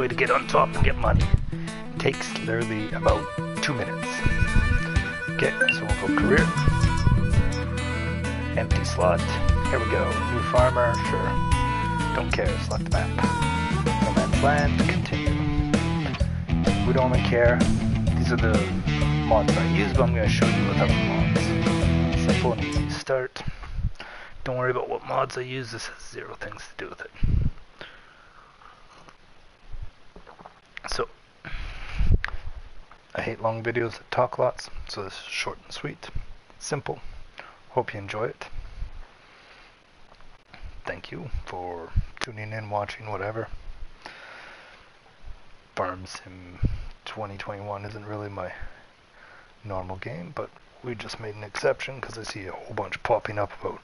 way to get on top and get money. Takes literally about two minutes. Okay, so we'll go career. Empty slot. Here we go. New farmer, sure. Don't care, select the map. No man's land, continue. We don't really care. These are the mods I use, but I'm going to show you without the mods. Simple and easy start. Don't worry about what mods I use, this has zero things to do with it. So, I hate long videos that talk lots, so this is short and sweet. Simple. Hope you enjoy it. Thank you for tuning in, watching, whatever. Farm Sim 2021 isn't really my normal game, but we just made an exception because I see a whole bunch popping up about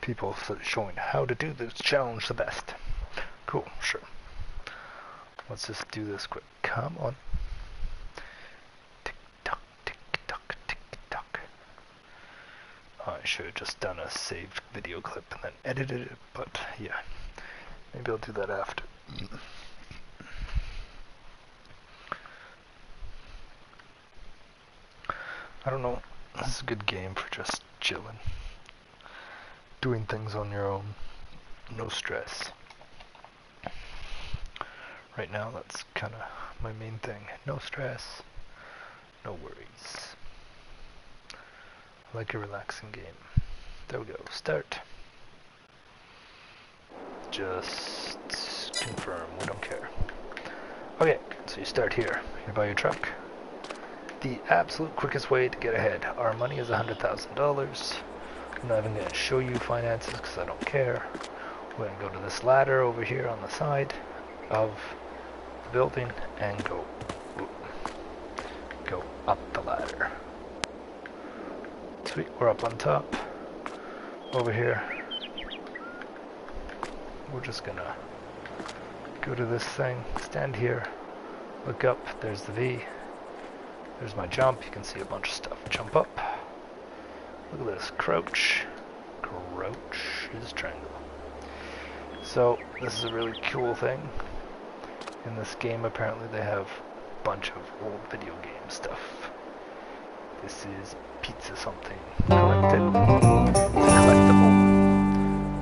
people showing how to do this challenge the best. Cool, sure. Let's just do this quick. Come on. I should have just done a saved video clip and then edited it, but yeah. Maybe I'll do that after. I don't know. This is a good game for just chilling. Doing things on your own. No stress. Right now, that's kind of my main thing. No stress. No worries. Like a relaxing game. There we go. Start. Just confirm. We don't care. Okay, so you start here. You buy your truck the absolute quickest way to get ahead. Our money is $100,000. I'm not even going to show you finances because I don't care. We're going to go to this ladder over here on the side of the building and go go up the ladder. Sweet, we're up on top. Over here. We're just gonna go to this thing, stand here, look up, there's the V. There's my jump. You can see a bunch of stuff. Jump up. Look at this. Crouch. Crouch is triangle. So, this is a really cool thing. In this game, apparently they have a bunch of old video game stuff. This is Pizza Something Collected. It's collectible.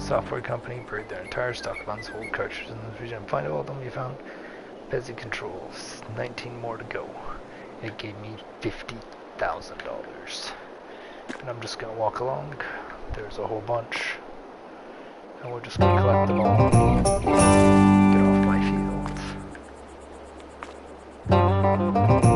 Software company buried their entire stock of unsold cartridges in this region. Find all of them you found. Pezzy controls. 19 more to go. It gave me $50,000. And I'm just to walk along. There's a whole bunch. And we're just to collect them all. Get off my field.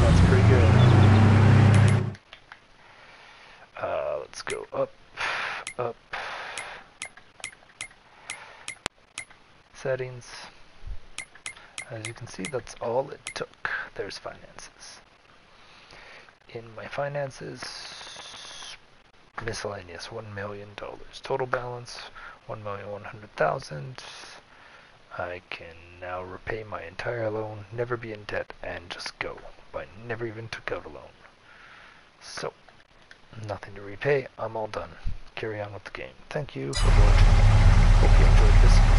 That's pretty good. Uh, let's go up, up. Settings. As you can see, that's all it took. There's finances in my finances. Miscellaneous, $1 million. Total balance, 1,100,000. I can now repay my entire loan, never be in debt, and just go. But I never even took out a loan. So, nothing to repay, I'm all done. Carry on with the game. Thank you for watching. Hope you enjoyed this